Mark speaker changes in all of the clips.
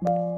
Speaker 1: you mm.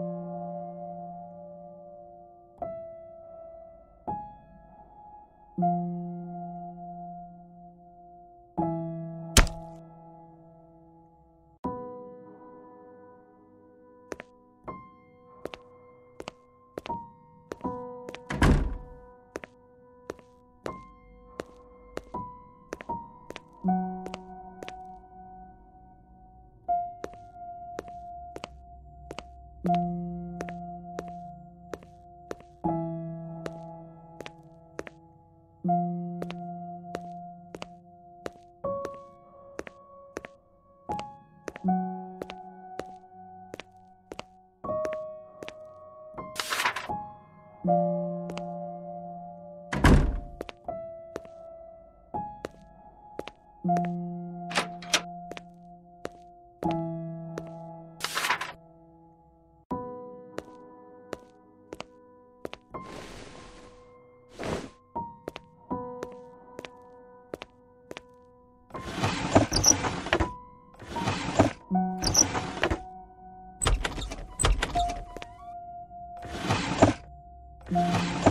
Speaker 1: Thank you. Thank you.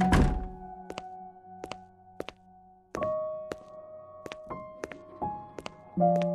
Speaker 1: Thank you.